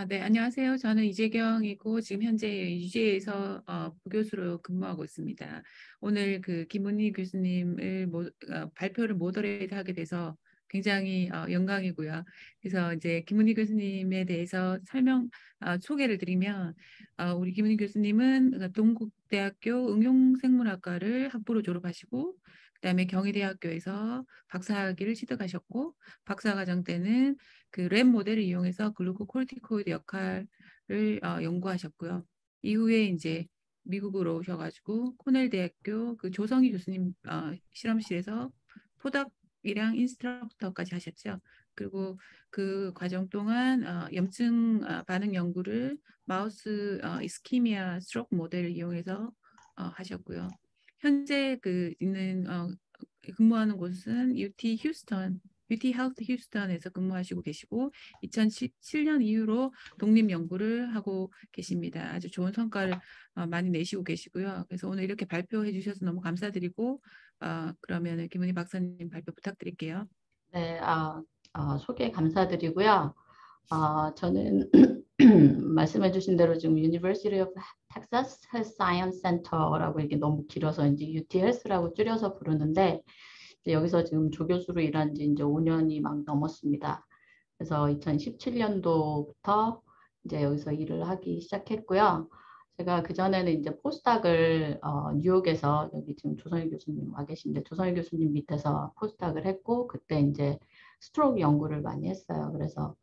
아, 네, 안녕하세요. 저는 이재경이고 지금 현재 유지에서 어, 부교수로 근무하고 있습니다. 오늘 그 김은희 교수님을 모, 어, 발표를 모더레이트 하게 돼서 굉장히 어, 영광이고요. 그래서 이제 김은희 교수님에 대해서 설명 어, 소개를 드리면 어, 우리 김은희 교수님은 동국대학교 응용생물학과를 학부로 졸업하시고 그다음에 경희대학교에서 박사학위를 취득하셨고 박사 과정 때는 그 rat 모델을 이용해서 glucocorticoid 역할을 어, 연구하셨고요. 이후에 이제 미국으로 오셔가지고 코넬 대학교 그 조성희 교수님 어, 실험실에서 postdoc이랑 instructor까지 하셨죠. 그리고 그 과정 동안 어, 염증 어, 반응 연구를 마우스 어, ischemia stroke 모델을 이용해서 어, 하셨고요. 현재 그 있는 어, 근무하는 곳은 UT 휴스턴, UT 헬스 휴스턴에서 근무하시고 계시고 2017년 이후로 독립 연구를 하고 계십니다. 아주 좋은 성과를 어, 많이 내시고 계시고요. 그래서 오늘 이렇게 발표해 주셔서 너무 감사드리고 어, 그러면 김은희 박사님 발표 부탁드릴게요. 네, 아, 아, 소개 감사드리고요. 아, 저는 말씀해 주신 대로 지금 University of Texas Health Science Center라고 이게 너무 길어서 이제 UT Health라고 줄여서 부르는데 여기서 지금 조교수로 일한 지 이제 5년이 막 넘었습니다. 그래서 2017년도부터 이제 여기서 일을 하기 시작했고요. 제가 그전에는 이제 postdoc을 어, 뉴욕에서 여기 지금 조성희 교수님 와 계신데 조성희 교수님 밑에서 postdoc을 했고 그때 이제 stroke 연구를 많이 했어요. 그래서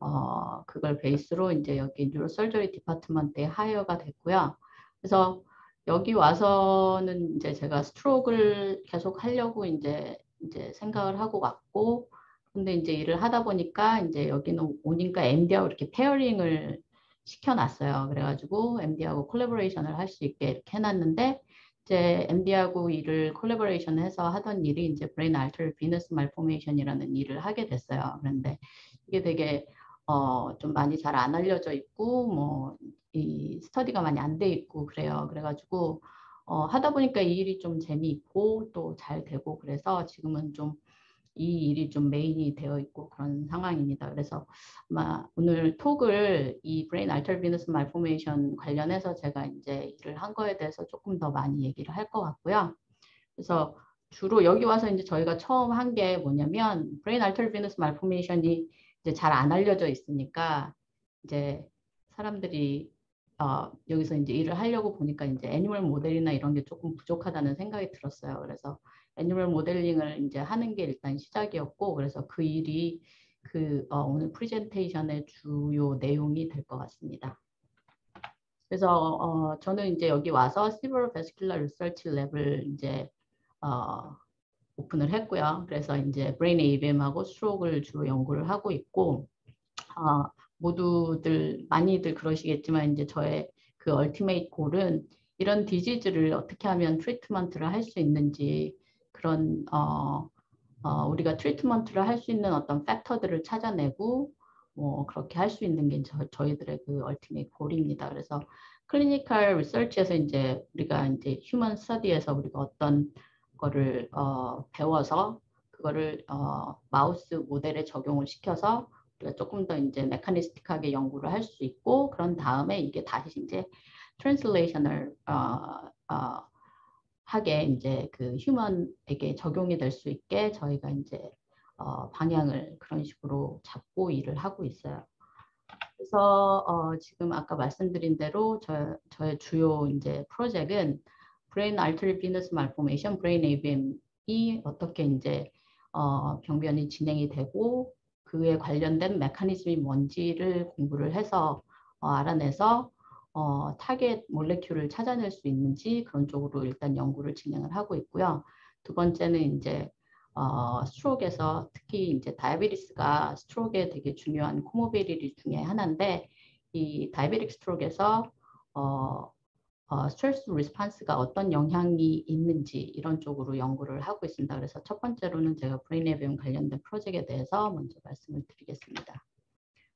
어, 그걸 base로 이제 여기 neurosurgery department에 hire가 됐고요. 그래서 여기 와서는 이제 제가 stroke를 계속 하려고 이제 이제 생각을 하고 왔고 근데 이제 일을 하다 보니까 이제 여기는 오니까 MD하고 이렇게 pairing을 시켜놨어요. 그래가지고 MD하고 collaboration을 할 수 있게 이렇게 해놨는데 이제 MD하고 일을 콜라보레이션 해서 하던 일이 이제 brain arteriovenous malformation이라는 일을 하게 됐어요. 그런데 이게 되게 어, 좀 많이 잘 안 알려져 있고 뭐 이 study가 많이 안 돼 있고 그래요. 그래가지고 어, 하다 보니까 이 일이 좀 재미있고 또 잘 되고 그래서 지금은 좀 이 일이 좀 main이 되어 있고 그런 상황입니다. 그래서 아마 오늘 talk을 이 brain arteriovenous malformation 관련해서 제가 이제 일을 한 거에 대해서 조금 더 많이 얘기를 할 것 같고요. 그래서 주로 여기 와서 이제 저희가 처음 한 게 뭐냐면 brain arteriovenous malformation이 이제 잘 안 알려져 있으니까 이제 사람들이 어, 여기서 이제 일을 하려고 보니까 이제 animal model이나 이런 게 조금 부족하다는 생각이 들었어요. 그래서 animal modeling을 이제 하는 게 일단 시작이었고 그래서 그 일이 그 어, 오늘 프레젠테이션의 주요 내용이 될 것 같습니다. 그래서 어, 저는 이제 여기 와서 Cerebrovascular Research Lab을 이제 어, 오픈을 했고요. 그래서 이제 brain AVM하고 stroke를 주로 연구를 하고 있고 어, 모두들 많이들 그러시겠지만 이제 저의 그 ultimate goal은 이런 disease를 어떻게 하면 treatment를 할 수 있는지 그런 어, 어, 우리가 treatment를 할 수 있는 어떤 factor들을 찾아내고 뭐 그렇게 할 수 있는 게 저, 저희들의 그 ultimate goal입니다. 그래서 clinical research에서 이제 우리가 이제 human study에서 우리가 어떤 거를 어, 배워서 그거를 어, 마우스 모델에 적용을 시켜서 우리가 조금 더 이제 mechanistic하게 연구를 할 수 있고 그런 다음에 이게 다시 이제 translation을 어, 어, 하게 이제 그 human에게 적용이 될 수 있게 저희가 이제 어, 방향을 그런 식으로 잡고 일을 하고 있어요. 그래서 어, 지금 아까 말씀드린 대로 저, 저의 주요 이제 프로젝트는 brain arteriovenous malformation, brain AVM이 어떻게 이제 어, 병변이 진행이 되고 그에 관련된 메커니즘이 뭔지를 공부를 해서 어, 알아내서 어, target molecule을 찾아낼 수 있는지 그런 쪽으로 일단 연구를 진행을 하고 있고요. 두 번째는 이제 어, stroke에서 특히 이제 diabetes가 stroke에 되게 중요한 comorbidity 중에 하나인데 이 diabetic stroke에서 어, 어, stress response가 어떤 영향이 있는지 이런 쪽으로 연구를 하고 있습니다. 그래서 첫 번째로는 제가 brain AVM 관련된 프로젝트에 대해서 먼저 말씀을 드리겠습니다.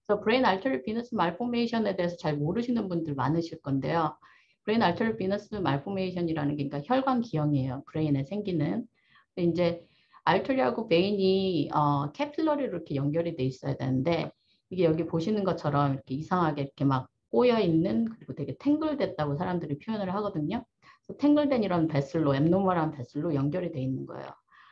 그래서 brain arteriovenous malformation에 대해서 잘 모르시는 분들 많으실 건데요. brain arteriovenous malformation이라는 게 그러니까 혈관 기형이에요. brain에 생기는. 이제 artery하고 vein이 어, capillary로 이렇게 연결이 돼 있어야 되는데 이게 여기 보시는 것처럼 이렇게 이상하게 이렇게 막 꼬여 있는 그리고 되게 tangle됐다고 사람들이 표현을 하거든요. tangle된 이런 vessel로, abnormal한 vessel로 연결이 돼 있는 거예요.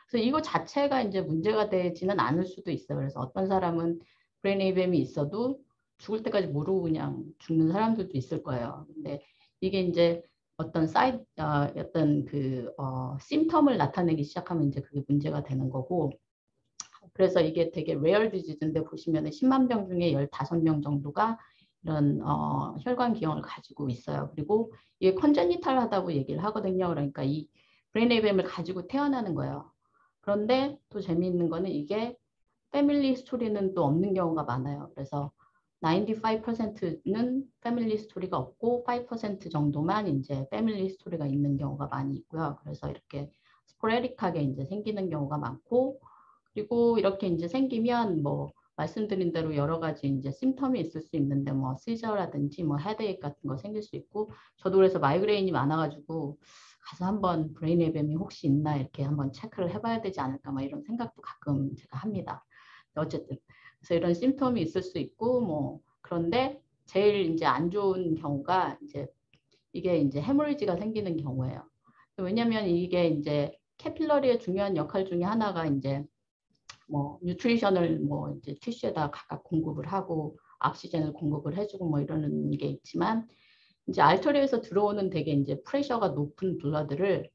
그래서 이거 자체가 이제 문제가 되지는 않을 수도 있어요. 그래서 어떤 사람은 brain AVM이 있어도 죽을 때까지 모르고 그냥 죽는 사람들도 있을 거예요. 근데 이게 이제 어떤 사이 어, 어떤 그 어, symptom을 나타내기 시작하면 이제 그게 문제가 되는 거고 그래서 이게 되게 rare disease인데 보시면은 10만 명 중에 15명 정도가 이런 어, 혈관 기형을 가지고 있어요. 그리고 이게 congenital하다고 얘기를 하거든요. 그러니까 이 brain AVM을 가지고 태어나는 거예요. 그런데 또 재미있는 거는 이게 family history는 또 없는 경우가 많아요. 그래서 95%는 family history가 없고 5% 정도만 이제 family history가 있는 경우가 많이 있고요. 그래서 이렇게 sporadic하게 이제 생기는 경우가 많고 그리고 이렇게 이제 생기면 뭐 말씀드린 대로 여러 가지 이제 symptom이 있을 수 있는데 뭐 seizure라든지 뭐 headache 같은 거 생길 수 있고 저도 그래서 migraine이 많아가지고 가서 한번 brain AVM이 혹시 있나 이렇게 한번 체크를 해봐야 되지 않을까 막 이런 생각도 가끔 제가 합니다. 어쨌든 그래서 이런 symptom이 있을 수 있고 뭐 그런데 제일 이제 안 좋은 경우가 이제 이게 이제 hemorrhage가 생기는 경우예요. 왜냐하면 이게 이제 capillary의 중요한 역할 중에 하나가 이제 뭐 nutrition을 뭐 이제 tissue에다 각각 공급을 하고 악시젠을 공급을 해주고 뭐 이러는 게 있지만 이제 artery에서 들어오는 되게 이제 pressure가 높은 blood를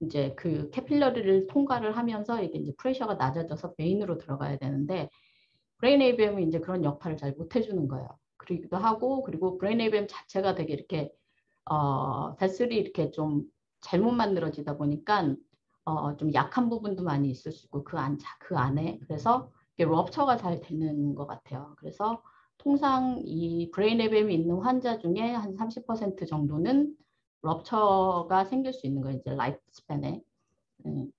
이제 그 capillary를 통과를 하면서 이게 이제 pressure가 낮아져서 vein으로 들어가야 되는데 brain AVM은 이제 그런 역할을 잘 못 해주는 거예요. 그러기도 하고 그리고 brain AVM 자체가 되게 이렇게 어, vessel이 이렇게 좀 잘못 만들어지다 보니까 어, 좀 약한 부분도 많이 있을 수 있고 그, 안, 그 안에 그래서 이게 rupture가 잘 되는 것 같아요. 그래서 통상 이 brain AVM이 있는 환자 중에 한 30% 정도는 rupture가 생길 수 있는 거예요. 이제 life span에. 음,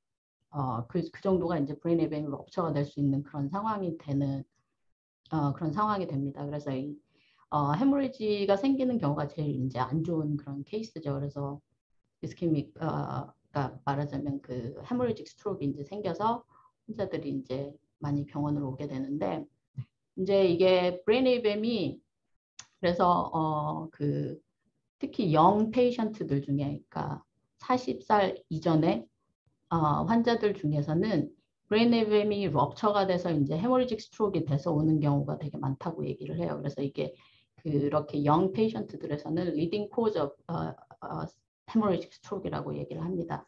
어, 그, 그 정도가 이제 brain AVM이 rupture가 될 수 있는 그런 상황이 되는 어, 그런 상황이 됩니다. 그래서 이 어, hemorrhage가 생기는 경우가 제일 이제 안 좋은 그런 케이스죠. 그래서 ischemic 어, 그러니까 말하자면 그 hemorrhagic stroke 이제 생겨서 환자들이 이제 많이 병원으로 오게 되는데 이제 이게 brain AVM이 그래서 어 그 특히 young patient들 중에 그러니까 40살 이전에 어, 환자들 중에서는 brain AVM이 rupture가 돼서 이제 hemorrhagic stroke가 돼서 오는 경우가 되게 많다고 얘기를 해요. 그래서 이게 그렇게 young patient들에서는 leading cause 어, 어, hemorrhagic stroke라고 얘기를 합니다.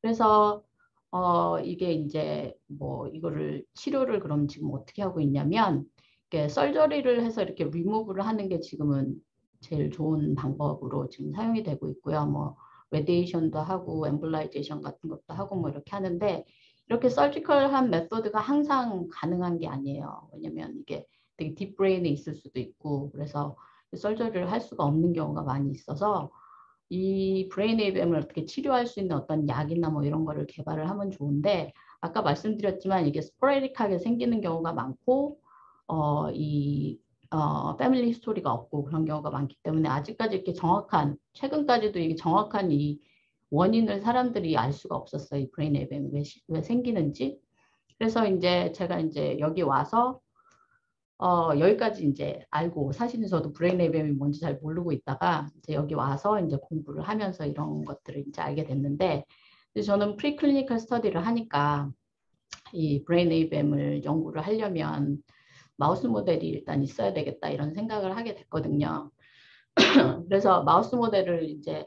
그래서 어 이게 이제 뭐 이거를 치료를 그럼 지금 어떻게 하고 있냐면 이렇게 surgery를 해서 이렇게 리무브를 하는 게 지금은 제일 좋은 방법으로 지금 사용이 되고 있고요. 뭐 radiation도 하고 embolization 같은 것도 하고 뭐 이렇게 하는데 이렇게 surgical한 method가 항상 가능한 게 아니에요. 왜냐면 이게 되게 deep brain에 있을 수도 있고 그래서 surgery를 할 수가 없는 경우가 많이 있어서 이 brain AVM을 어떻게 치료할 수 있는 어떤 약이나 뭐 이런 거를 개발을 하면 좋은데 아까 말씀드렸지만 이게 sporadic하게 생기는 경우가 많고 어, 이 어, family history가 없고 그런 경우가 많기 때문에 아직까지 이렇게 정확한 최근까지도 이게 정확한 이 원인을 사람들이 알 수가 없었어요. 이 brain AVM이 왜, 왜 생기는지. 그래서 이제 제가 이제 여기 와서 어, 여기까지 이제 알고 사실은 저도 brain AVM이 뭔지 잘 모르고 있다가 이제 여기 와서 이제 공부를 하면서 이런 것들을 이제 알게 됐는데 저는 preclinical study를 하니까 이 brain AVM을 연구를 하려면 마우스 모델이 일단 있어야 되겠다 이런 생각을 하게 됐거든요. 그래서 마우스 모델을 이제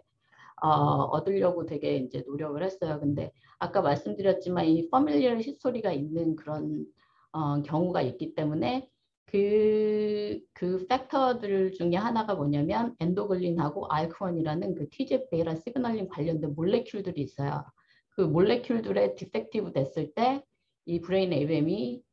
어, 얻으려고 되게 이제 노력을 했어요. 근데 아까 말씀드렸지만 이 familial history가 있는 그런 어, 경우가 있기 때문에 그, 그 factor들 중에 하나가 뭐냐면 endoglin하고 ALK1이라는 그 TGF beta signaling 관련된 molecule들이 있어요. 그 molecule들의 defective 됐을 때 이 brain AVM이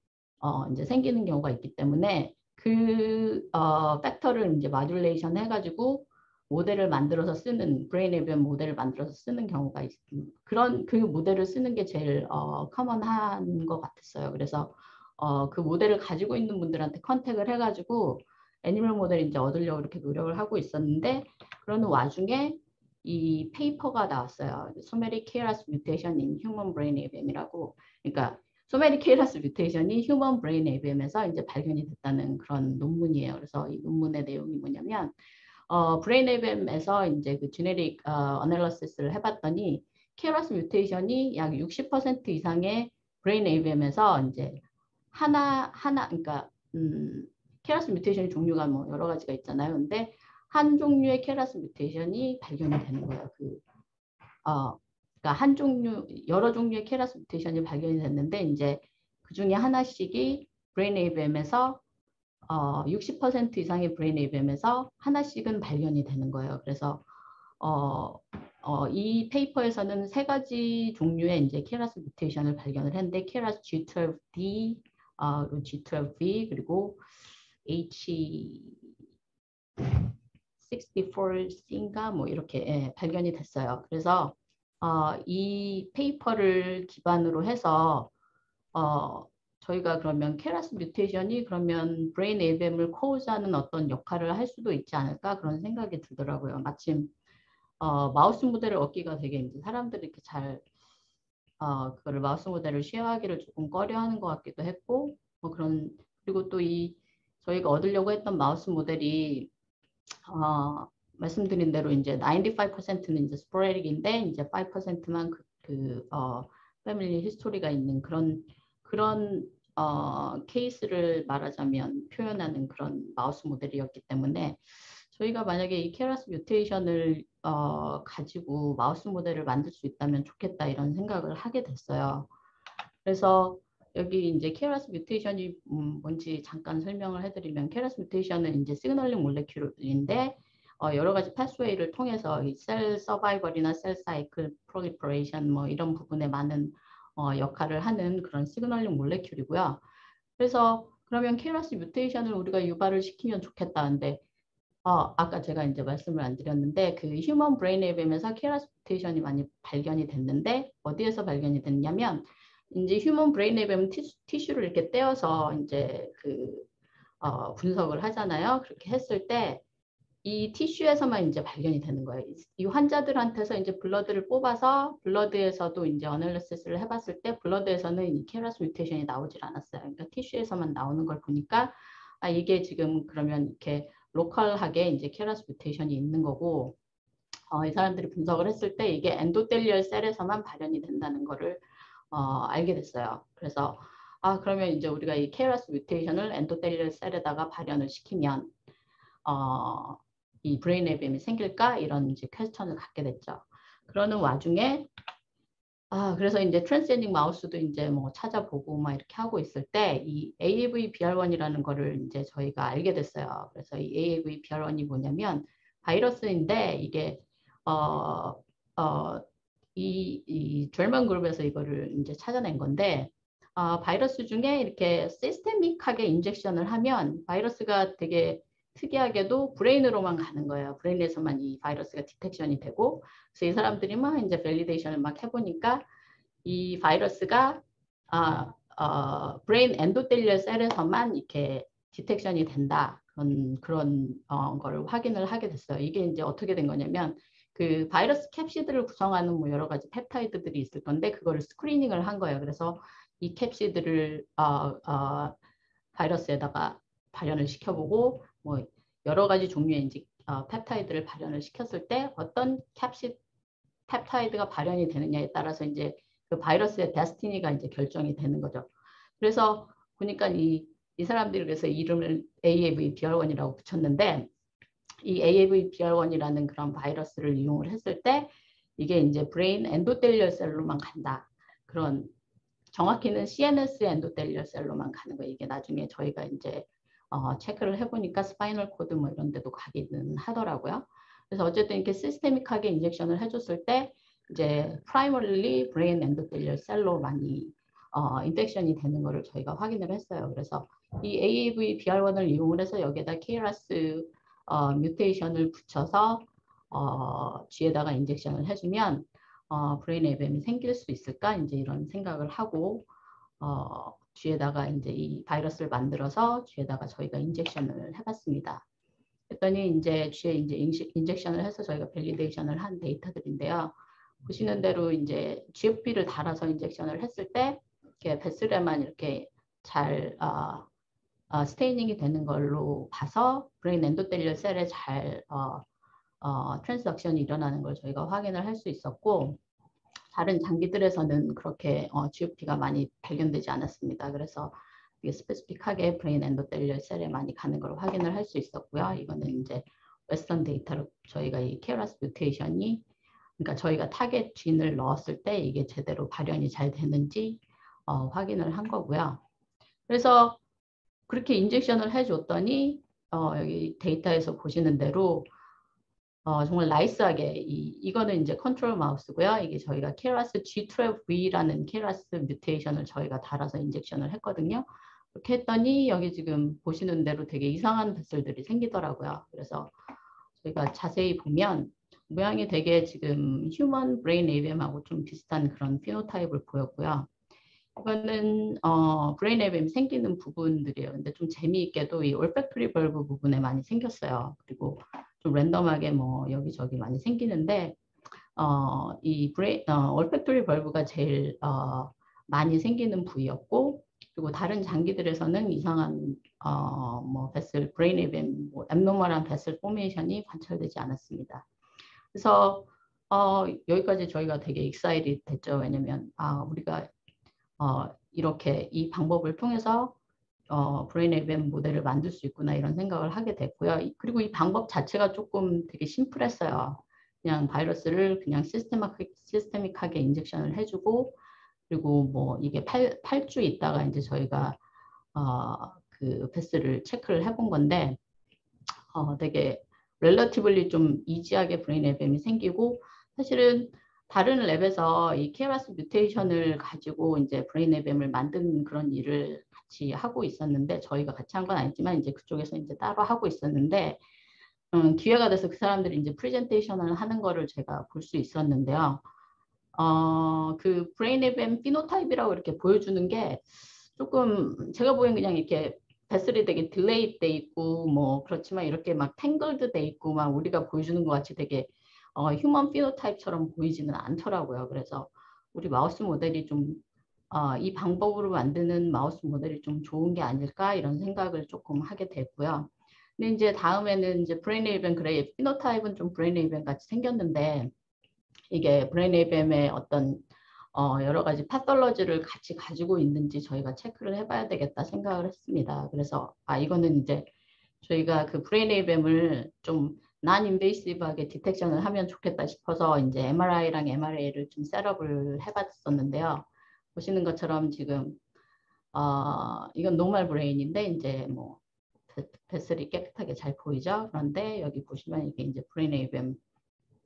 어, 이제 생기는 경우가 있기 때문에 그 어, factor를 이제 modulation 해가지고 모델을 만들어서 쓰는 brain AVM 모델을 만들어서 쓰는 경우가 있습니다. 그런 그 모델을 쓰는 게 제일 어, common한 것 같았어요. 그래서 어, 그 모델을 가지고 있는 분들한테 contact을 해가지고 animal 모델 이제 얻으려고 이렇게 노력을 하고 있었는데 그러는 와중에 이 paper가 나왔어요. somatic KRAS mutation in human brain AVM이라고 그러니까 소메리 KRAS 뮤테이션이 휴먼 브레인 AVM에서 이제 발견이 됐다는 그런 논문이에요. 그래서 이 논문의 내용이 뭐냐면 어, brain AVM에서 이제 그 genetic 어, analysis를 해봤더니 KRAS 뮤테이션이 약 60% 이상의 brain AVM에서 이제 하나 하나 그러니까 음, KRAS mutation 종류가 뭐 여러 가지가 있잖아요. 근데 한 종류의 KRAS 뮤테이션이 발견이 되는 거예요. 그 어, 그러니까 한 종류 여러 종류의 KRAS 뮤테이션이 발견이 됐는데 이제 그 중에 하나씩이 brain AVM에서 어, 60% 이상의 brain AVM에서 하나씩은 발견이 되는 거예요. 그래서 어, 어, 이 paper에서는 세 가지 종류의 이제 KRAS 뮤테이션을 발견을 했는데 KRAS G12D, 어, G12V 그리고 H 64C인가 뭐 이렇게 예, 발견이 됐어요. 그래서 어, 이 paper를 기반으로 해서 어, 저희가 그러면 케라스 뮤테이션이 그러면 브레인 ABM을 코우즈하는 어떤 역할을 할 수도 있지 않을까 그런 생각이 들더라고요. 마침 어, 마우스 모델을 얻기가 되게 이제 사람들이 이렇게 잘 어, 그거를 마우스 모델을 share하기를 조금 꺼려하는 것 같기도 했고 뭐 그런 그리고 또 이 저희가 얻으려고 했던 마우스 모델이 어, 말씀드린 대로 이제 95%는 이제 sporadic인데 이제 5%만 그, 그 어, family history가 있는 그런 그런 어, 케이스를 말하자면 표현하는 그런 마우스 모델이었기 때문에 저희가 만약에 이 KRAS mutation을 어, 가지고 마우스 모델을 만들 수 있다면 좋겠다 이런 생각을 하게 됐어요. 그래서 여기 이제 KRAS mutation이 음, 뭔지 잠깐 설명을 해드리면 KRAS mutation은 이제 signaling molecule인데 어, 여러 가지 pathway를 통해서 cell survival이나 cell cycle proliferation 뭐 이런 부분에 많은 어, 역할을 하는 그런 signaling molecule이고요. 그래서 그러면 KRAS mutation을 우리가 유발을 시키면 좋겠다는데 어, 아까 제가 이제 말씀을 안 드렸는데 그 human brain AVM에서 KRAS mutation이 많이 발견이 됐는데 어디에서 발견이 됐냐면 이제 human brain AVM에는 tissue, 를 이렇게 떼어서 이제 그 어, 분석을 하잖아요. 그렇게 했을 때 이 tissue에서만 이제 발견이 되는 거예요. 이 환자들한테서 이제 blood를 뽑아서 blood에서도 이제 analysis를 해봤을 때 blood에서는 이 KRAS mutation이 나오질 않았어요. 그러니까 tissue에서만 나오는 걸 보니까 아 이게 지금 그러면 이렇게 local하게 이제 KRAS mutation이 있는 거고 어, 이 사람들이 분석을 했을 때 이게 endothelial cell에서만 발현이 된다는 거를 어, 알게 됐어요. 그래서 아 그러면 이제 우리가 이 KRAS 뮤테이션을 엔도텔리얼 셀에다가 발현을 시키면 어, 이 brain AVM이 생길까 이런 이제 question을 갖게 됐죠. 그러는 와중에 아 그래서 이제 transgenic mouse도 이제 뭐 찾아보고 막 이렇게 하고 있을 때 이 AAV BR1이라는 거를 이제 저희가 알게 됐어요. 그래서 이 AAV BR1이 뭐냐면 바이러스인데 이게 어, 어, 이, 이 German 그룹에서 이거를 이제 찾아낸 건데 어, 바이러스 중에 이렇게 systemic하게 injection을 하면 바이러스가 되게 특이하게도 brain으로만 가는 거예요. brain에서만 이 바이러스가 detection이 되고 그래서 이 사람들이 막 이제 validation을 막 해보니까 이 바이러스가 아, 어, brain endothelial cell에서만 이렇게 detection이 된다 그런 그런 어, 거를 확인을 하게 됐어요. 이게 이제 어떻게 된 거냐면 그 바이러스 capsid를 구성하는 뭐 여러 가지 펩타이드들이 있을 건데 그거를 screening을 한 거예요. 그래서 이 capsid를 어, 어, 바이러스에다가 발현을 시켜보고 뭐 여러 가지 종류의 이제 어, 펩타이드를 발현을 시켰을 때 어떤 capsid 펩타이드가 발현이 되느냐에 따라서 이제 그 바이러스의 destiny가 이제 결정이 되는 거죠. 그래서 보니까 이, 이 사람들이 그래서 이름을 AAV BR1이라고 붙였는데 이 AAV-BR1이라는 그런 바이러스를 이용을 했을 때 이게 이제 brain endothelial cell로만 간다. 그런 정확히는 CNS endothelial cell로만 가는 거예요. 이게 나중에 저희가 이제 어, check를 해보니까 spinal cord 뭐 이런 데도 가기는 하더라고요. 그래서 어쨌든 이렇게 systemic하게 injection을 해줬을 때 이제 primary brain endothelial cell로 많이 어, injection이 되는 거를 저희가 확인을 했어요. 그래서 이 AAV BR1을 이용을 해서 여기에다 KRAS 어, mutation을 붙여서 어, 쥐에다가 injection을 해주면 어, brain AVM이 생길 수 있을까 이제 이런 생각을 하고 어, 쥐에다가 이제 이 바이러스를 만들어서 쥐에다가 저희가 injection을 해봤습니다. 했더니 이제 쥐에 이제 injection을 해서 저희가 validation을 한 데이터들인데요. 보시는 대로 이제 GFP를 달아서 injection을 했을 때 vessel에만 이렇게 잘 어, 어, staining이 되는 걸로 봐서 brain endothelial cell에 잘 어, 어, transduction이 일어나는 걸 저희가 확인을 할 수 있었고 다른 장기들에서는 그렇게 어, GFP가 많이 발견되지 않았습니다. 그래서 이게 specific하게 brain endothelial cell에 많이 가는 걸 확인을 할 수 있었고요. 이거는 이제 western 데이터로 저희가 이 KRAS mutation이 그러니까 저희가 타겟 진을 넣었을 때 이게 제대로 발현이 잘 되는지 어, 확인을 한 거고요. 그래서 그렇게 injection을 해줬더니 어, 여기 데이터에서 보시는 대로 어, 정말 nice하게 이, 이거는 이제 control mouse고요. 이게 저희가 KRAS G12V라는 KRAS mutation을 저희가 달아서 injection을 했거든요. 그렇게 했더니 여기 지금 보시는 대로 되게 이상한 vessel들이 생기더라고요. 그래서 저희가 자세히 보면 모양이 되게 지금 human brain AVM하고 좀 비슷한 그런 phenotype을 보였고요. 이거는 어, brain AVM이 생기는 부분들이에요. 근데 좀 재미있게도 이 olfactory bulb 부분에 많이 생겼어요. 그리고 좀 랜덤하게 뭐 여기저기 많이 생기는데 어, 이 브레 어, olfactory bulb가 제일 어, 많이 생기는 부위였고 그리고 다른 장기들에서는 이상한 어, 뭐 vessel brain AVM 뭐 abnormal한 vessel formation이 관찰되지 않았습니다. 그래서 어, 여기까지 저희가 되게 excited 됐죠. 왜냐면 아 우리가 어, 이렇게 이 방법을 통해서 어, brain AVM 모델을 만들 수 있구나 이런 생각을 하게 됐고요. 그리고 이 방법 자체가 조금 되게 심플했어요. 그냥 바이러스를 그냥 systemic 하게 injection을 해주고 그리고 뭐 이게 8, 8주 있다가 이제 저희가 어, 그 vessel을 체크를 해본 건데 어, 되게 relatively 좀 easy하게 brain AVM이 생기고 사실은 다른 lab에서 이 KRAS mutation을 가지고 이제 brain AVM을 만든 그런 일을 같이 하고 있었는데 저희가 같이 한 건 아니지만 이제 그쪽에서 이제 따로 하고 있었는데 음, 기회가 돼서 그 사람들이 이제 프레젠테이션을 하는 거를 제가 볼 수 있었는데요. 어, 그 brain AVM phenotype이라고 이렇게 보여주는 게 조금 제가 보기엔 그냥 이렇게 vessel이 되게 dilate 돼 있고 뭐 그렇지만 이렇게 막 tangled 돼 있고 막 우리가 보여주는 것 같이 되게 어, human phenotype처럼 보이지는 않더라고요. 그래서 우리 마우스 모델이 좀 어, 이 방법으로 만드는 마우스 모델이 좀 좋은 게 아닐까 이런 생각을 조금 하게 됐고요. 근데 이제 다음에는 이제 brain AVM 그래 phenotype은 좀 brain AVM 같이 생겼는데 이게 brain AVM의 어떤 어, 여러 가지 pathology를 같이 가지고 있는지 저희가 체크를 해봐야 되겠다 생각을 했습니다. 그래서 아 이거는 이제 저희가 그 brain AVM을 좀 non-invasive하게 detection을 하면 좋겠다 싶어서 이제 MRI랑 MRA를 좀 setup을 해봤었는데요. 보시는 것처럼 지금 어, 이건 normal brain인데 이제 뭐 vessel이 깨끗하게 잘 보이죠. 그런데 여기 보시면 이게 이제 brain AVM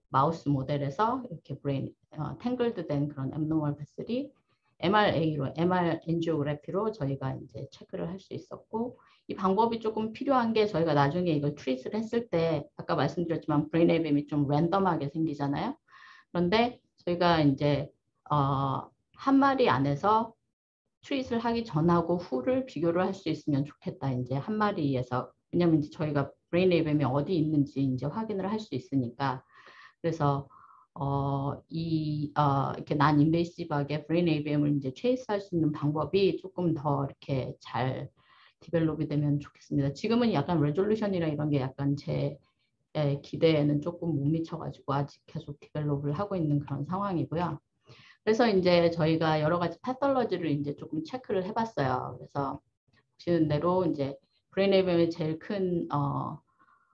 마우스 모델에서 이렇게 brain 어, tangled 된 그런 abnormal vessel이 MRA로 MR 엔지오그래피로 저희가 이제 체크를 할 수 있었고 이 방법이 조금 필요한 게 저희가 나중에 이걸 treat을 했을 때 아까 말씀드렸지만 brain AVM이 좀 랜덤하게 생기잖아요. 그런데 저희가 이제 어, 한 마리 안에서 트윗을 하기 전하고 후를 비교를 할 수 있으면 좋겠다. 이제 한 마리에서 왜냐면 이제 저희가 brain AVM이 어디 있는지 이제 확인을 할 수 있으니까 그래서 어, 이 어, 이렇게 non-invasive하게 brain AVM을 이제 chase할 수 있는 방법이 조금 더 이렇게 잘 develop이 되면 좋겠습니다. 지금은 약간 resolution이나 이런 게 약간 제 기대에는 조금 못 미쳐가지고 아직 계속 develop을 하고 있는 그런 상황이고요. 그래서 이제 저희가 여러 가지 pathology를 이제 조금 체크를 해봤어요. 그래서 보시는 대로 이제 brain AVM의 제일 큰 어,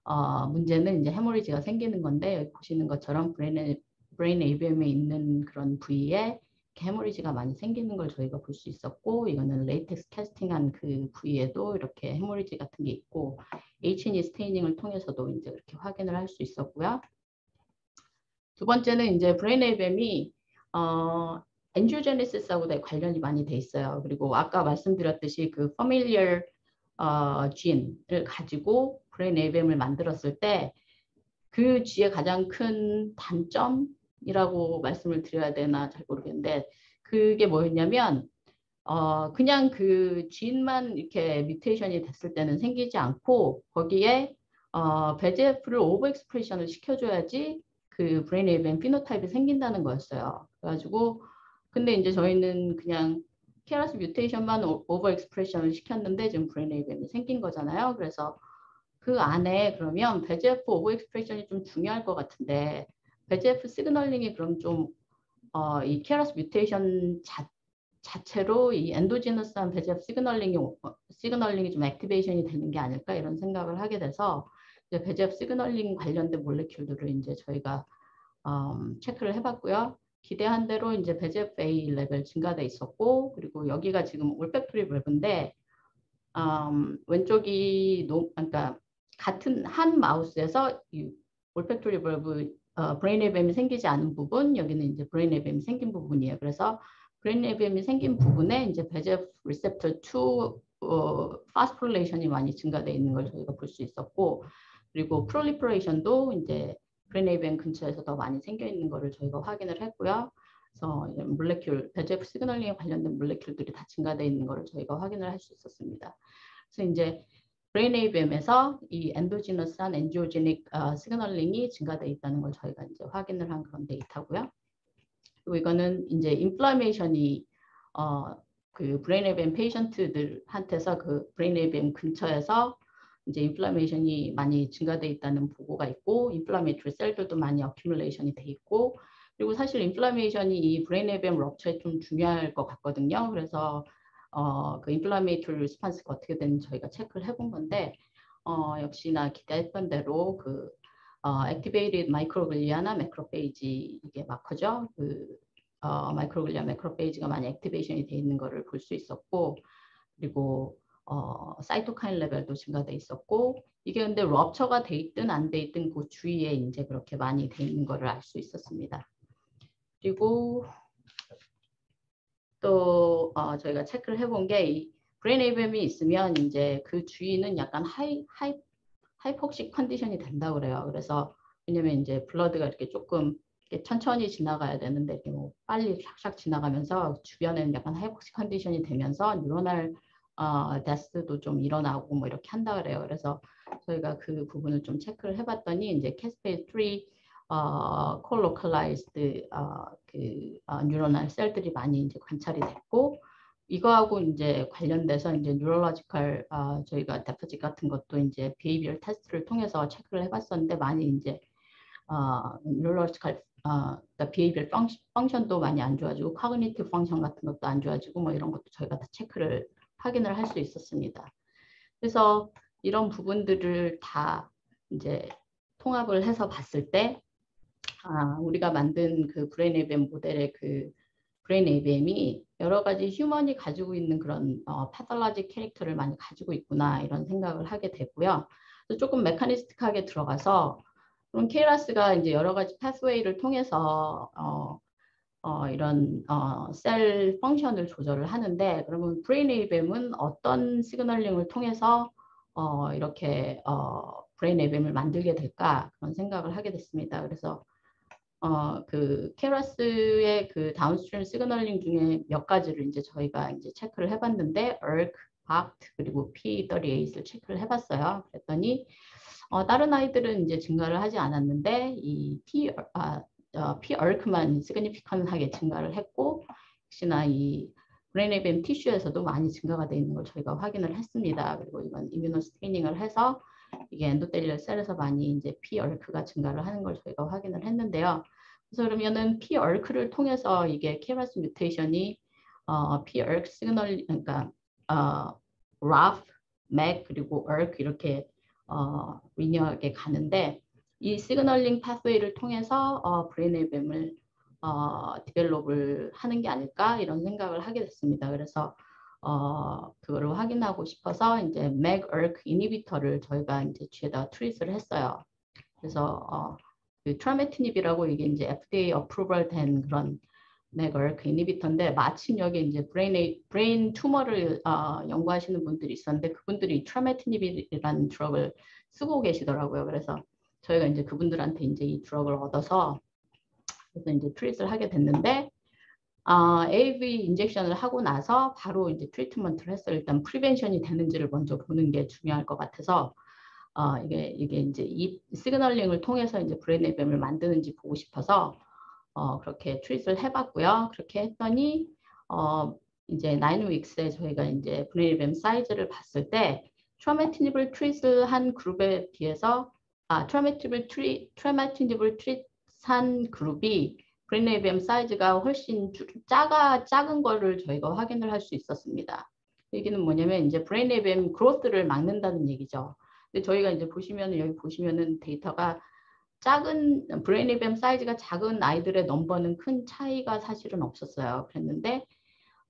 어, 문제는 이제 hemorrhage가 생기는 건데 여기 보시는 것처럼 brain brain AVM에 있는 그런 부위에 hemorrhage가 많이 생기는 걸 저희가 볼 수 있었고 이거는 latex casting한 그 부위에도 이렇게 hemorrhage 같은 게 있고 H&E staining을 통해서도 이제 그렇게 확인을 할 수 있었고요. 두 번째는 이제 brain AVM이 어, angiogenesis하고 관련이 많이 돼 있어요. 그리고 아까 말씀드렸듯이 그 familial 어, gene을 가지고 brain AVM을 만들었을 때 그 쥐의 가장 큰 단점 이라고 말씀을 드려야 되나 잘 모르겠는데 그게 뭐였냐면 어 그냥 그 gene만 이렇게 mutation이 됐을 때는 생기지 않고 거기에 어 VEGF를 overexpression을 시켜줘야지 그 brain AVM phenotype이 생긴다는 거였어요. 그래가지고 근데 이제 저희는 그냥 KRAS mutation만 overexpression을 시켰는데 지금 brain AVM이 생긴 거잖아요. 그래서 그 안에 그러면 VEGF overexpression이 좀 중요할 것 같은데 VEGF 시그널링이 그럼 좀 어, 이 KRAS mutation 자, 자체로 이 엔도지너스한 VEGF 시그널링이 signaling이 좀 activation이 되는 게 아닐까 이런 생각을 하게 돼서 이제 VEGF signaling 관련된 molecule들을 이제 저희가 음, 체크를 해봤고요. 기대한 대로 이제 VEGF-A 레벨 증가돼 있었고 그리고 여기가 지금 olfactory bulb인데 음, 왼쪽이 노, 그러니까 같은 한 마우스에서 이 olfactory bulb 어, brain AVM이 생기지 않은 부분 여기는 이제 brain AVM이 생긴 부분이에요. 그래서 brain AVM이 생긴 부분에 이제 VEGF receptor 2 어, phosphorylation이 많이 증가돼 있는 걸 저희가 볼 수 있었고 그리고 proliferation도 이제 brain AVM 근처에서 더 많이 생겨 있는 것을 저희가 확인을 했고요. 그래서 molecule, VEGF signaling에 관련된 molecule들이 다 증가되어 있는 것을 저희가 확인을 할 수 있었습니다. 그래서 이제 브레인에이비엠에서 이 엔도지너스한 엔지오제닉 어, 시그널링이 증가되어 있다는 걸 저희가 이제 확인을 한 그런 데이터고요. 그리고 이거는 이제 인플라메이션이 어, 그 브레인에이비엠 페이션트들한테서 그 브레인에이비엠 근처에서 이제 인플라메이션이 많이 증가돼 있다는 보고가 있고 inflammatory cell들도 많이 accumulation이 돼 있고 그리고 사실 inflammation이 이 brain AVM rupture에 좀 중요할 것 같거든요. 그래서 어, 그 inflammatory response가 어떻게 되는지 저희가 체크를 해본 건데 어, 역시나 기대했던 대로 그 어, activated microglia나 macrophage 이게 마커죠. 그 어, microglia macrophage가 많이 activation이 돼 있는 거를 볼수 있었고 그리고 어, cytokine 레벨도 증가돼 있었고 이게 근데 rupture가 돼 있든 안 돼 있든 그 주위에 이제 그렇게 많이 돼 있는 거를 알수 있었습니다. 그리고 또 어, 저희가 체크를 해본 게 브레인 에이브엠이 있으면 이제 그 주위는 약간 하이 하이 hypoxic condition이 된다 그래요. 그래서 왜냐면 이제 blood가 이렇게 조금 이렇게 천천히 지나가야 되는데 이렇게 뭐 빨리 샥샥 지나가면서 주변에는 약간 hypoxic condition이 되면서 neuronal 어, death도 좀 일어나고 뭐 이렇게 한다 그래요. 그래서 저희가 그 부분을 좀 체크를 해봤더니 이제 caspase 3 어, colocalized 어, 그 어, neuronal cell들이 많이 이제 관찰이 됐고 이거하고 이제 관련돼서 이제 neurological 어, 저희가 deficit 같은 것도 이제 behavioral test를 통해서 체크를 해봤었는데 많이 이제 어, neurological 어, 그러니까 behavioral function, 도 많이 안 좋아지고 cognitive function 같은 것도 안 좋아지고 뭐 이런 것도 저희가 다 체크를 확인을 할 수 있었습니다. 그래서 이런 부분들을 다 이제 통합을 해서 봤을 때 아, 우리가 만든 그 brain AVM 모델의 그 brain AVM이 여러 가지 human이 가지고 있는 그런 어, pathology character를 많이 가지고 있구나 이런 생각을 하게 되고요. 조금 mechanistic하게 들어가서 그럼 KRAS가 이제 여러 가지 pathway를 통해서 어, 어, 이런 어, cell function을 조절을 하는데 그러면 brain AVM은 어떤 signaling을 통해서 어, 이렇게 어, brain AVM을 만들게 될까 그런 생각을 하게 됐습니다. 그래서 어, 그 KRAS의 그 downstream signaling 중에 몇 가지를 이제 저희가 이제 체크를 해봤는데 ERK, P AKT 그리고 P38을 체크를 해봤어요. 그랬더니 어, 다른 아이들은 이제 증가를 하지 않았는데 이 P 아, 어, P 얼크만 시그니피컨하게 증가를 했고 역시나 이 brain AVM tissue에서도 많이 증가가 되어 있는 걸 저희가 확인을 했습니다. 그리고 이건 immunostaining을 해서 이게 endothelial cell에서 많이 이제 P ERK가 증가를 하는 걸 저희가 확인을 했는데요. 그래서 그러면은 P ERK를 통해서 이게 KRAS mutation이 어, P ERK signal 그러니까 어, RAF, MEK 그리고 ERK 이렇게 어, linear하게 가는데 이 signaling pathway를 통해서 어, brain AVM을 어, develop을 하는 게 아닐까 이런 생각을 하게 됐습니다. 그래서 어, 그거를 확인하고 싶어서 이제 맥 ERK 이니비터를 저희가 이제 뒤에다 트윗을 했어요. 그래서 어, 그 trametinib이라고 이게 이제 FDA approval 된 그런 맥 ERK 이니비터인데 마침 여기 이제 brain brain tumor를 어, 연구하시는 분들이 있었는데 그분들이 trametinib이라는 drug을 쓰고 계시더라고요. 그래서 저희가 이제 그분들한테 이제 이 drug을 얻어서 그래서 이제 treat을 하게 됐는데 어, AV 인젝션을 하고 나서 바로 이제 treatment를 했어요. 일단 prevention이 되는지를 먼저 보는 게 중요할 것 같아서 어, 이게 이게 이제 이 signaling을 통해서 이제 brain AVM을 만드는지 보고 싶어서 어, 그렇게 treat을 해봤고요. 그렇게 했더니 어, 이제 9 weeks에 저희가 이제 brain AVM 사이즈를 봤을 때 trametinib을 treat한 그룹에 비해서 아 trametinib을 treat trametinib을 treat 한 그룹이 brain AVM 사이즈가 훨씬 작아 작은 거를 저희가 확인을 할 수 있었습니다. 얘기는 뭐냐면 이제 brain AVM growth를 막는다는 얘기죠. 근데 저희가 이제 보시면은 여기 보시면은 데이터가 작은 brain AVM 사이즈가 작은 아이들의 number는 큰 차이가 사실은 없었어요. 그랬는데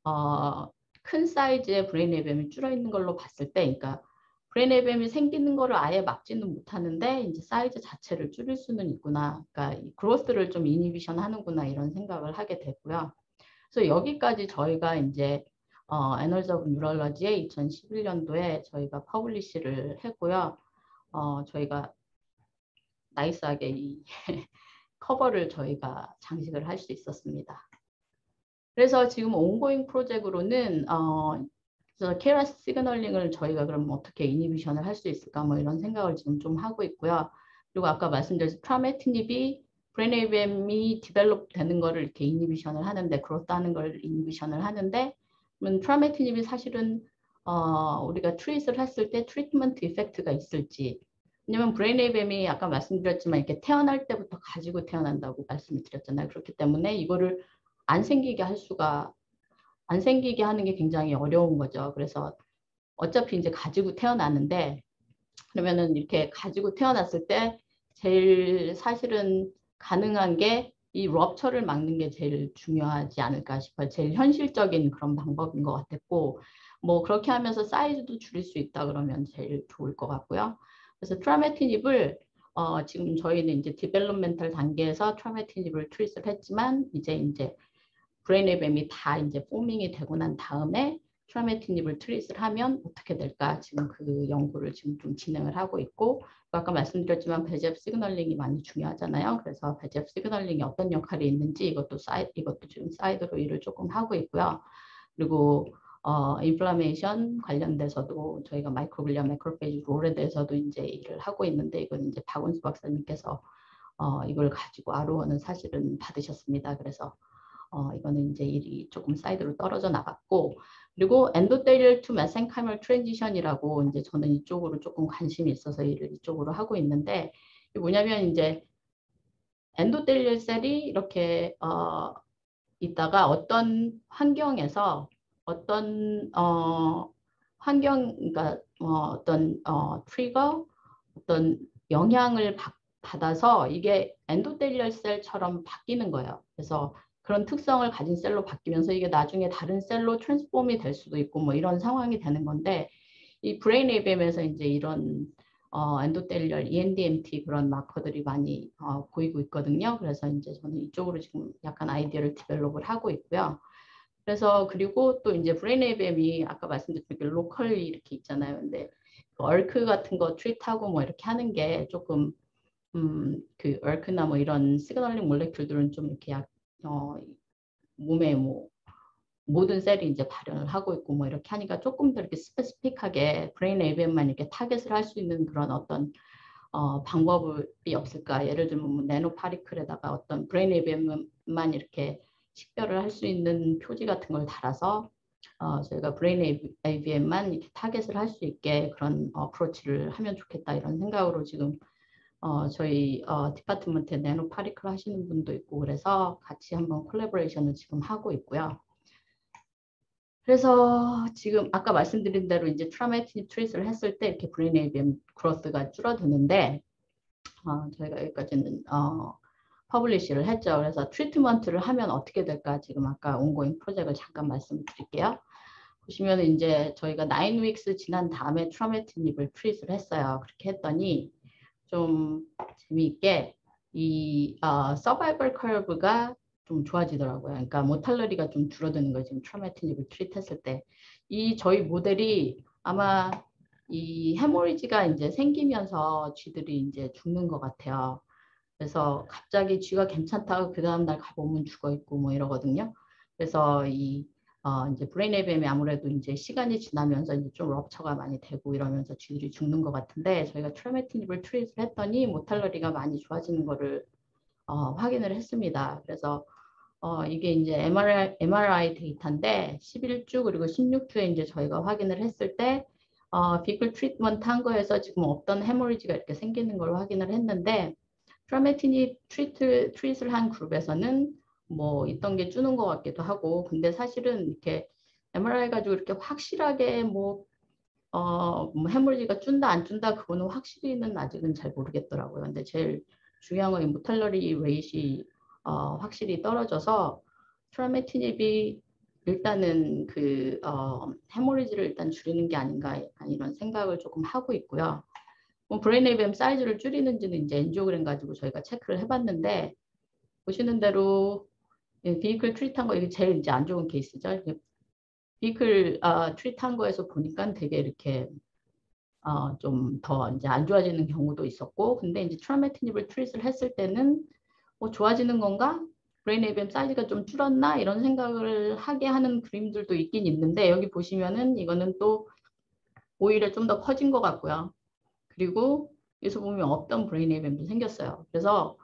어, 큰 사이즈의 brain AVM이 줄어 있는 걸로 봤을 때, 그러니까 brain AVM이 생기는 거를 아예 막지는 못하는데 이제 사이즈 자체를 줄일 수는 있구나. 그러니까 growth를 좀 inhibition 하는구나 이런 생각을 하게 됐고요. 그래서 여기까지 저희가 이제 어, Annals of Neurology에 2011년도에 저희가 publish를 했고요. 어, 저희가 nice하게 이 커버를 저희가 장식을 할 수 있었습니다. 그래서 지금 ongoing 프로젝트로는 어, KRAS signaling을 저희가 그럼 어떻게 inhibition을 할 수 있을까 뭐 이런 생각을 지금 좀 하고 있고요. 그리고 아까 말씀드린 trametinib이 brain AVM이 develop 되는 거를 이렇게 inhibition을 하는데 그렇다는 걸 inhibition을 하는데 그러면 trametinib이 사실은 어, 우리가 treat을 했을 때 treatment effect가 있을지 왜냐면 brain AVM이 아까 말씀드렸지만 이렇게 태어날 때부터 가지고 태어난다고 말씀을 드렸잖아요. 그렇기 때문에 이거를 안 생기게 할 수가 안 생기게 하는 게 굉장히 어려운 거죠. 그래서 어차피 이제 가지고 태어나는데 그러면은 이렇게 가지고 태어났을 때 제일 사실은 가능한 게 이 rupture를 막는 게 제일 중요하지 않을까 싶어요. 제일 현실적인 그런 방법인 것 같았고 뭐 그렇게 하면서 사이즈도 줄일 수 있다 그러면 제일 좋을 것 같고요. 그래서 trametinib을 어, 지금 저희는 이제 developmental 단계에서 trametinib을 treat를 했지만 이제 이제 brain AVM이 다 이제 forming이 되고 난 다음에 trametinib을 treat를 하면 어떻게 될까 지금 그 연구를 지금 좀 진행을 하고 있고 아까 말씀드렸지만 VEGF signaling이 많이 중요하잖아요. 그래서 VEGF signaling이 어떤 역할이 있는지 이것도 사이 이것도 지금 사이드로 일을 조금 하고 있고요. 그리고 어, inflammation 관련돼서도 저희가 microglia macrophage role에 대해서도 이제 일을 하고 있는데 이건 이제 박원수 박사님께서 어, 이걸 가지고 R01은 사실은 받으셨습니다. 그래서 어, 이거는 이제 일이 조금 사이드로 떨어져 나갔고 그리고 endothelial to mesenchymal transition이라고 이제 저는 이쪽으로 조금 관심이 있어서 일을 이쪽으로 하고 있는데 뭐냐면 이제 endothelial cell이 이렇게 어, 있다가 어떤 환경에서 어떤 어, 환경, 그러니까 어, 떤 어, trigger, 어떤 영향을 받, 받아서 이게 endothelial cell처럼 바뀌는 거예요. 그래서 그런 특성을 가진 cell로 바뀌면서 이게 나중에 다른 cell로 transform이 될 수도 있고 뭐 이런 상황이 되는 건데 이 brain AVM에서 이제 이런 어, endothelial EndMT 그런 marker들이 많이 어, 보이고 있거든요. 그래서 이제 저는 이쪽으로 지금 약간 아이디어를 develop을 하고 있고요. 그래서 그리고 또 이제 brain AVM이 아까 말씀드린 local 이렇게 있잖아요. 근데 그 ERK 같은 거 treat하고 뭐 이렇게 하는 게 조금 음, 그 ERK나 뭐 이런 signaling molecule들은 좀 이렇게 약, 어, 몸에 뭐 모든 cell이 이제 발현을 하고 있고 뭐 이렇게 하니까 조금 더 이렇게 specific하게 brain AVM만 이렇게 target을 할 수 있는 그런 어떤 어, 방법이 없을까? 예를 들면 뭐 nanoparticle에다가 어떤 brain AVM만 이렇게 식별을 할 수 있는 표지 같은 걸 달아서 어, 저희가 brain AVM만 이렇게 target을 할 수 있게 그런 approach를 하면 좋겠다 이런 생각으로 지금 어, 저희 어, department에 nanoparticle 하시는 분도 있고 그래서 같이 한번 collaboration을 지금 하고 있고요. 그래서 지금 아까 말씀드린 대로 이제 trametinib treat를 했을 때 이렇게 브레인 AVM 그로스가 줄어드는데 어, 저희가 여기까지는 어, publish를 했죠. 그래서 treatment를 하면 어떻게 될까 지금 아까 ongoing 프로젝트를 잠깐 말씀드릴게요. 보시면 이제 저희가 9 weeks 지난 다음에 trametinib을 treat을 했어요. 그렇게 했더니 좀 재미있게 이 어, survival curve가 좀 좋아지더라고요. 그러니까 mortality가 좀 줄어드는 거예요. 지금 trametinib을 treat했을 때. 이 저희 모델이 아마 이 hemorrhage가 이제 생기면서 쥐들이 이제 죽는 것 같아요. 그래서 갑자기 쥐가 괜찮다고 그 다음날 가보면 죽어 있고 뭐 이러거든요. 그래서 이 어, 이제 brain AVM이 아무래도 이제 시간이 지나면서 이제 좀 rupture가 많이 되고 이러면서 쥐들이 죽는 것 같은데 저희가 trametinib을 treat를 했더니 mortality가 많이 좋아지는 거를 어, 확인을 했습니다. 그래서 어, 이게 이제 MRI, MRI 데이터인데 11주 그리고 16주에 이제 저희가 확인을 했을 때 어, vehicle treatment 한 거에서 지금 없던 hemorrhage가 이렇게 생기는 걸 확인을 했는데 trametinib treat treat을 한 그룹에서는 뭐 있던 게 주는 것 같기도 하고 근데 사실은 이렇게 MRI 가지고 이렇게 확실하게 뭐 어, 뭐 hemorrhage가 준다 안 준다 그거는 확실히는 아직은 잘 모르겠더라고요. 근데 제일 중요한 건 모탈러리 레이시 어, 확실히 떨어져서 trametinib이 일단은 그 어, hemorrhage를 일단 줄이는 게 아닌가 이런 생각을 조금 하고 있고요. 뭐 brain AVM 사이즈를 줄이는지는 이제 angiogram 가지고 저희가 체크를 해봤는데 보시는 대로 vehicle treat한 거 이게 제일 이제 안 좋은 케이스죠. vehicle 어, treat한 거에서 보니까 되게 이렇게 어, 좀 더 이제 안 좋아지는 경우도 있었고 근데 이제 trametinib을 treat를 했을 때는 뭐 좋아지는 건가? brain AVM 사이즈가 좀 줄었나? 이런 생각을 하게 하는 그림들도 있긴 있는데 여기 보시면은 이거는 또 오히려 좀 더 커진 것 같고요. 그리고 여기서 보면 없던 brain AVM도 생겼어요. 그래서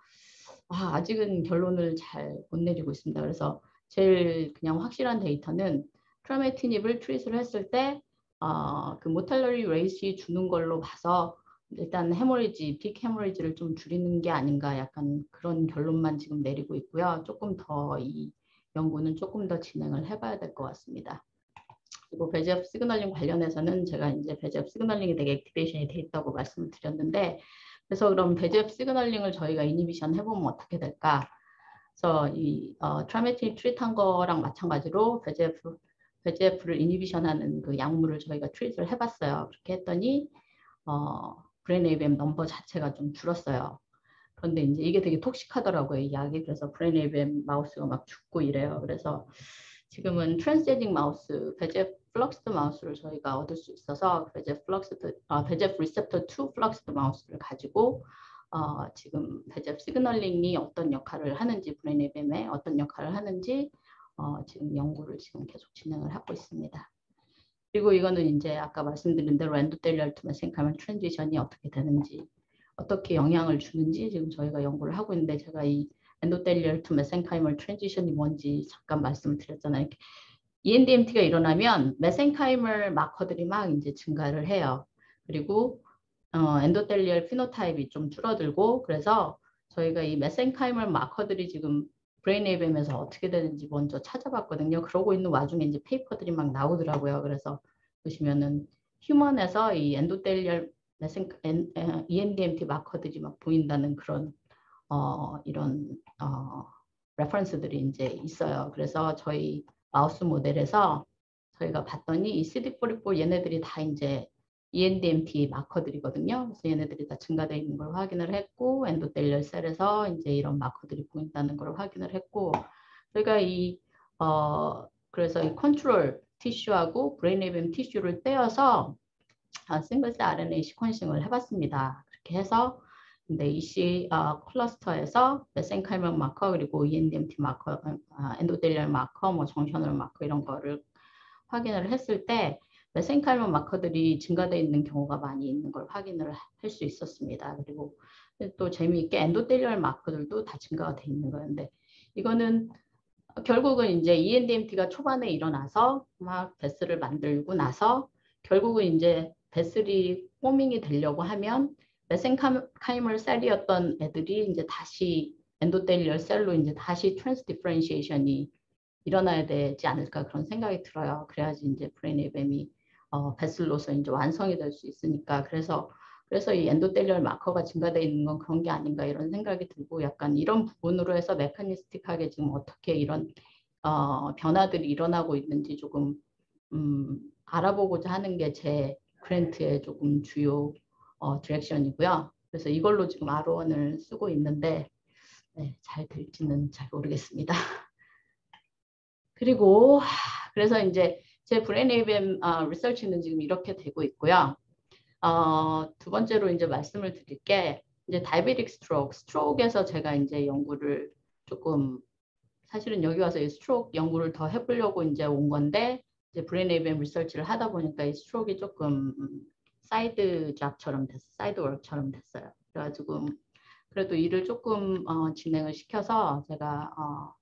아, 아직은 결론을 잘 못 내리고 있습니다. 그래서 제일 그냥 확실한 데이터는 trametinib을 treat를 했을 때 어, 그 모탈러리 레이시 주는 걸로 봐서 일단 hemorrhage, big hemorrhage를 좀 줄이는 게 아닌가 약간 그런 결론만 지금 내리고 있고요. 조금 더 이 연구는 조금 더 진행을 해봐야 될 것 같습니다. 그리고 VEGF signaling 관련해서는 제가 이제 VEGF signaling이 되게 activation이 돼 있다고 말씀을 드렸는데 그래서 그럼 VEGF signaling을 저희가 inhibition 해보면 어떻게 될까? 그래서 이 어, trametinib treat한 거랑 마찬가지로 VEGF VEGF를 inhibition하는 그 약물을 저희가 treat를 해봤어요. 그렇게 했더니 어, brain AVM number 자체가 좀 줄었어요. 그런데 이제 이게 되게 toxic하더라고요. 이 약이. 그래서 brain AVM mouse가 막 죽고 이래요. 그래서 지금은 transgenic mouse, VEGF floxed mouse를 저희가 얻을 수 있어서 VEGF floxed, 아, VEGF receptor 2 floxed mouse를 가지고 어, 지금 VEGF signaling이 어떤 역할을 하는지 brain AVM에 어떤 역할을 하는지 어, 지금 연구를 지금 계속 진행을 하고 있습니다. 그리고 이거는 이제 아까 말씀드린 대로 endothelial to mesenchymal transition이 어떻게 되는지 어떻게 영향을 주는지 지금 저희가 연구를 하고 있는데 제가 이 endothelial to mesenchymal transition이 뭔지 잠깐 말씀을 드렸잖아요. EndMT가 일어나면 mesenchymal marker들이 막 이제 증가를 해요. 그리고 어, endothelial phenotype이 좀 줄어들고 그래서 저희가 이 mesenchymal marker들이 지금 brain AVM에서 어떻게 되는지 먼저 찾아봤거든요. 그러고 있는 와중에 이제 paper들이 막 나오더라고요. 그래서 보시면은 human에서 이 엔도텔리얼 메센 ENDMT 마커들이 막 보인다는 그런 어, 이런 어, reference들이 이제 있어요. 그래서 저희 마우스 모델에서 저희가 봤더니 이 CD44 얘네들이 다 이제 EndMT marker들이거든요. 그래서 얘네들이 다 증가되어 있는 걸 확인을 했고 endothelial cell에서 이제 이런 marker들이 보인다는 걸 확인을 했고 저희가 이 어, 그래서 이 control tissue하고 brain AVM tissue를 떼어서 아, 싱글스 RNA 시퀀싱을 해봤습니다. 그렇게 해서 근데 EC 어, 클러스터에서 메센칼면 마커 그리고 ENDMT 마커, 어, endothelial marker, 뭐 junctional marker 이런 거를 확인을 했을 때 메센칼면 마커들이 증가되어 있는 경우가 많이 있는 걸 확인을 할 수 있었습니다. 그리고 또 재미있게 endothelial marker들도 다 증가가 돼 있는 거였는데 이거는 결국은 이제 EndMT가 초반에 일어나서 막 vessel을 만들고 나서 결국은 이제 vessel이 forming이 되려고 하면 mesenchymal cell이었던 애들이 이제 다시 endothelial cell로 이제 다시 transdifferentiation이 일어나야 되지 않을까 그런 생각이 들어요. 그래야지 이제 brain AVM이 어, vessel로서 이제 완성이 될 수 있으니까 그래서 그래서 이 endothelial marker가 증가되어 있는 건 그런 게 아닌가 이런 생각이 들고 약간 이런 부분으로 해서 mechanistic하게 지금 어떻게 이런 어, 변화들이 일어나고 있는지 조금 음, 알아보고자 하는 게 제 grant의 조금 주요 어, direction이고요. 그래서 이걸로 지금 R01을 쓰고 있는데 네, 잘 될지는 잘 모르겠습니다. 그리고 그래서 이제 제 brain AVM 어, research는 지금 이렇게 되고 있고요. 어, 두 번째로 이제 말씀을 드릴 게 이제 diabetic stroke, stroke에서 제가 이제 연구를 조금 사실은 여기 와서 이 stroke 연구를 더 해보려고 이제 온 건데 이제 브레인 ABM 리서치를 하다 보니까 이 stroke가 조금 side job처럼 됐어, side work처럼 됐어요. 그래가지고 그래도 일을 조금 어, 진행을 시켜서 제가 어,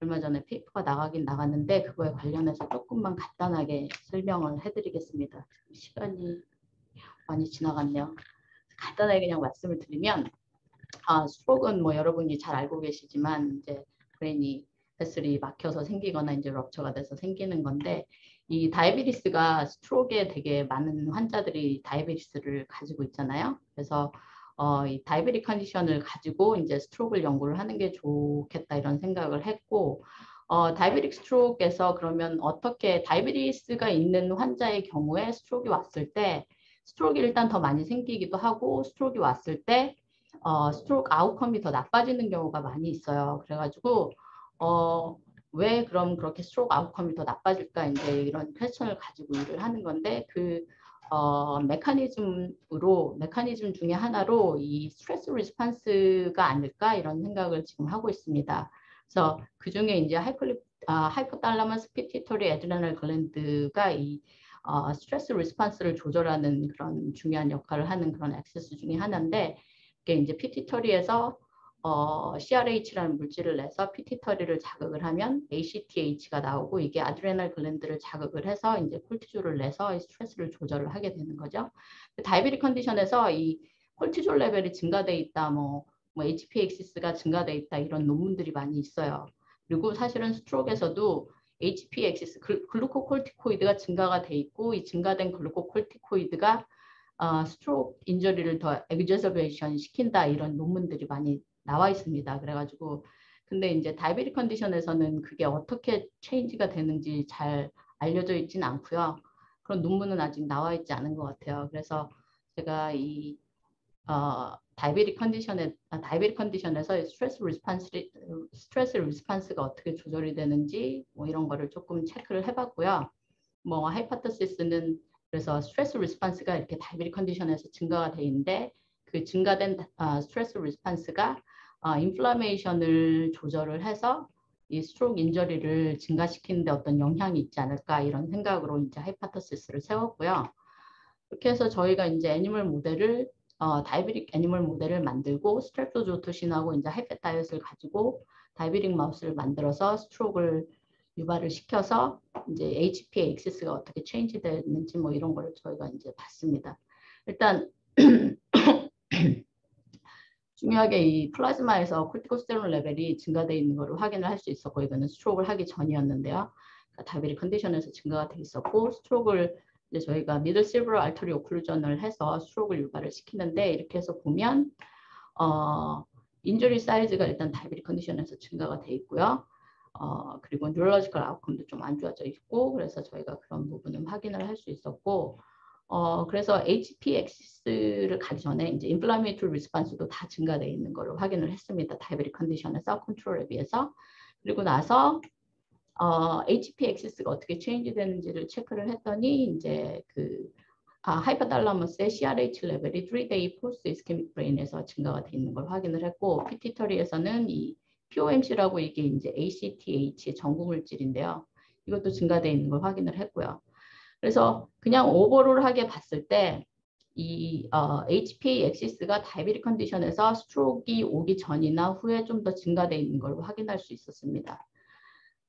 얼마 전에 paper가 나가긴 나갔는데 그거에 관련해서 조금만 간단하게 설명을 해드리겠습니다. 시간이 많이 지나갔네요. 간단하게 그냥 말씀을 드리면 아, stroke는 뭐 여러분이 잘 알고 계시지만 이제 brain이 vessel이 막혀서 생기거나 이제 rupture가 돼서 생기는 건데 이 diabetes가 stroke에 되게 많은 환자들이 diabetes를 가지고 있잖아요. 그래서 어, 이 diabetic condition을 가지고 이제 stroke를 연구를 하는 게 좋겠다 이런 생각을 했고 어, diabetic stroke에서 그러면 어떻게 diabetes가 있는 환자의 경우에 stroke가 왔을 때 stroke 일단 더 많이 생기기도 하고 stroke 왔을 때 어, stroke outcome이 더 나빠지는 경우가 많이 있어요. 그래가지고 어, 왜 그럼 그렇게 stroke outcome이 더 나빠질까 이제 이런 question을 가지고 일을 하는 건데 그 어, 메커니즘으로 메커니즘 중에 하나로 이 stress response가 아닐까 이런 생각을 지금 하고 있습니다. 그래서 그 중에 이제 하이클리 아, hypothalamus pituitary adrenal gland가 이 어, stress response를 조절하는 그런 중요한 역할을 하는 그런 axis 중에 하나인데 이게 이제 pituitary에서 어, CRH라는 물질을 내서 pituitary를 자극을 하면 ACTH가 나오고 이게 adrenal gland를 자극을 해서 이제 cortisol을 내서 스트레스를 조절을 하게 되는 거죠. diabetic condition에서 이 cortisol level이 증가돼 있다, 뭐, 뭐 HPX가 증가돼 있다 이런 논문들이 많이 있어요. 그리고 사실은 스트로크에서도 HPXS glucocorticoid가 증가가 돼 있고 이 증가된 글루코콜티코이드가 어, stroke injury를 더 exacerbation 시킨다 이런 논문들이 많이 나와 있습니다. 그래가지고 근데 이제 diabetic condition에서는 그게 어떻게 change가 되는지 잘 알려져 있지는 않고요. 그런 논문은 아직 나와 있지 않은 것 같아요. 그래서 제가 이 어, diabetic condition에 아, diabetic condition에서 stress response stress response가 어떻게 조절이 되는지 뭐 이런 거를 조금 체크를 해봤고요. 뭐 hypothesis는 그래서 stress response가 이렇게 diabetic condition에서 증가가 돼 있는데 그 증가된 어, stress response가 어, inflammation을 조절을 해서 이 stroke injury를 증가시키는데 어떤 영향이 있지 않을까 이런 생각으로 이제 hypothesis를 세웠고요. 그렇게 해서 저희가 이제 animal 모델을 어, diabetic animal 모델을 만들고 streptozotocin하고 이제 high-fat diet을 가지고 diabetic mouse를 만들어서 stroke를 유발을 시켜서 이제 HPA axis가 어떻게 change 되는지 뭐 이런 걸 저희가 이제 봤습니다. 일단 중요하게 이 plasma에서 corticosterone level이 증가되어 있는 것을 확인을 할 수 있었고 이거는 stroke를 하기 전이었는데요. 그러니까 diabetic condition에서 증가가 돼 있었고 stroke를 이제 저희가 middle cerebral artery occlusion을 해서 stroke를 유발을 시키는데 이렇게 해서 보면 어, injury size가 일단 diabetic condition에서 증가가 돼 있고요. 어, 그리고 neurological outcome도 좀 안 좋아져 있고 그래서 저희가 그런 부분을 확인을 할 수 있었고 어, 그래서 HPX를 가기 전에 이제 inflammatory response도 다 증가되어 있는 걸로 확인을 했습니다. diabetic condition에서 컨트롤에 비해서. 그리고 나서 어, HPX가 어떻게 change 되는지를 체크를 했더니 이제 그 아, hypothalamus의 CRH 레벨이 3 day post ischemic brain에서 증가가 되어 있는 걸 확인을 했고 pituitary에서는 이 POMC라고 이게 이제 ACTH의 전구물질인데요. 이것도 증가되어 있는 걸 확인을 했고요. 그래서 그냥 overall하게 봤을 때 이 어, HPA axis가 diabetic condition에서 stroke가 오기 전이나 후에 좀 더 증가되어 있는 걸 확인할 수 있었습니다.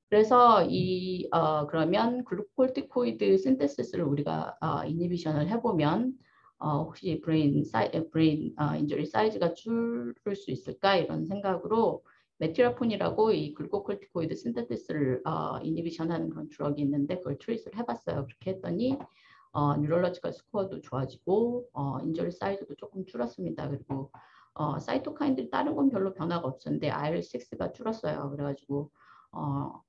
그래서 이 어, 그러면 glucocorticoid synthesis를 우리가 어, inhibition을 해보면 어, 혹시 brain 사이 brain 어, injury size가 줄을 수 있을까 이런 생각으로 metyrapone이라고 이 glucocorticoid synthesis를 어, inhibition하는 그런 drug이 있는데 그걸 트레이스를 해봤어요. 그렇게 했더니 어, neurological score도 좋아지고 어, injury size도 조금 줄었습니다. 그리고 어, 사이토카인들이 다른 건 별로 변화가 없었는데 IL6가 줄었어요. 그래가지고 어,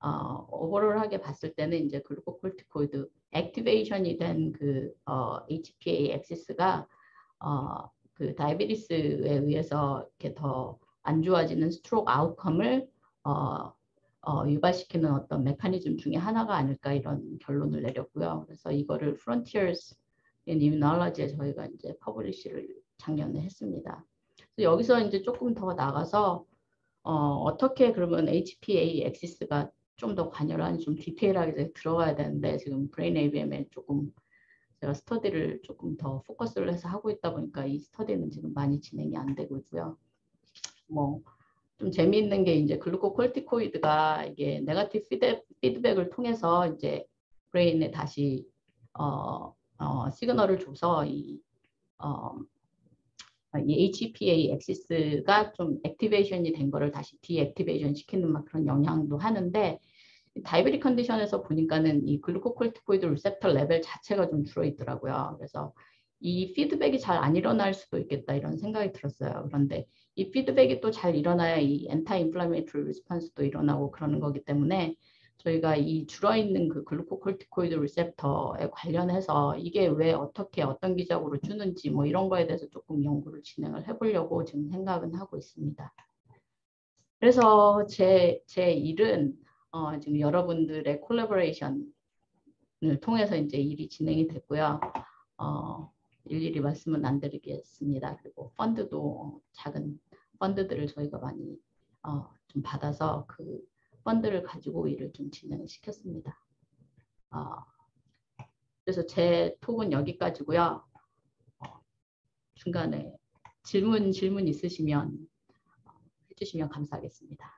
어, overall하게 봤을 때는 이제 글루코콜티코이드 액티베이션이 된 그 어, HPA axis가 어, 그 diabetes에 의해서 이렇게 더 안 좋아지는 stroke outcome을 어, 어, 유발시키는 어떤 메커니즘 중에 하나가 아닐까 이런 결론을 내렸고요. 그래서 이거를 Frontiers in Immunology에 저희가 이제 publish를 작년에 했습니다. 여기서 이제 조금 더 나가서 어, 어떻게 그러면 HPA axis가 좀 더 관여를 좀 디테일하게 들어가야 되는데 지금 brain AVM에 조금 제가 study를 조금 더 포커스를 해서 하고 있다 보니까 이 study는 지금 많이 진행이 안 되고 있고요. 뭐 좀 재미있는 게 이제 글루코콜티코이드가 이게 negative feed, feedback을 통해서 이제 brain에 다시 어, 어, 시그널을 줘서 이, 어, 이 HPA axis가 좀 activation이 된 거를 다시 deactivation 시키는 막 그런 영향도 하는데 diabetic condition에서 보니까는 이 글루코콜티코이드 리셉터 레벨 자체가 좀 줄어 있더라고요. 그래서 이 피드백이 잘 안 일어날 수도 있겠다 이런 생각이 들었어요. 그런데 이 피드백이 또 잘 일어나야 이 anti-inflammatory response도 일어나고 그러는 거기 때문에 저희가 이 줄어 있는 그 글루코콜티코이드 리셉터에 관련해서 이게 왜 어떻게 어떤 기전으로 주는지 뭐 이런 거에 대해서 조금 연구를 진행을 해보려고 지금 생각은 하고 있습니다. 그래서 제, 제 일은 어, 지금 여러분들의 콜라보레이션을 통해서 이제 일이 진행이 됐고요. 어, 일일이 말씀은 안 드리겠습니다. 그리고 펀드도 작은 펀드들을 저희가 많이 어, 좀 받아서 그 펀드를 가지고 일을 좀 진행을 시켰습니다. 어, 그래서 제 톡은 여기까지고요. 어, 중간에 질문 질문 있으시면 해주시면 감사하겠습니다.